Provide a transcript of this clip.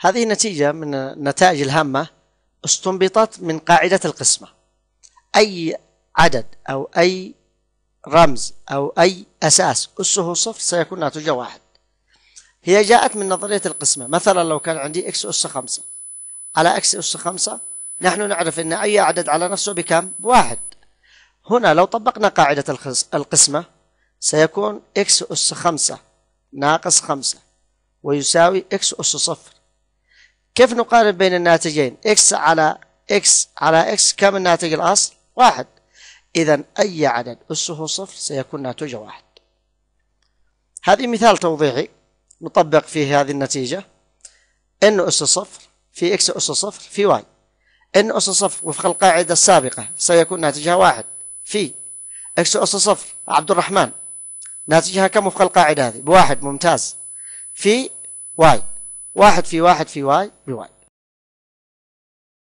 هذه نتيجة من النتائج الهامة استنبطت من قاعدة القسمة. أي عدد أو أي رمز أو أي أساس أسه صفر سيكون ناتجة واحد. هي جاءت من نظرية القسمة. مثلا لو كان عندي x أس خمسة. على x أس خمسة نحن نعرف أن أي عدد على نفسه بكم؟ بواحد هنا لو طبقنا قاعدة القسمة سيكون x أس خمسة ناقص خمسة ويساوي x أس صفر. كيف نقارن بين الناتجين؟ إكس على إكس على إكس كم الناتج الأصل؟ واحد. إذا أي عدد؟ أسه صفر سيكون ناتجه واحد. هذه مثال توضيحي. نطبق فيه هذه النتيجة. n أس صفر في x أس صفر في y n أس صفر وفق القاعدة السابقة سيكون ناتجها واحد. في x أس صفر عبد الرحمن ناتجها كم وفق القاعدة هذه؟ بواحد ممتاز. في y واحد في واحد في واي ب y.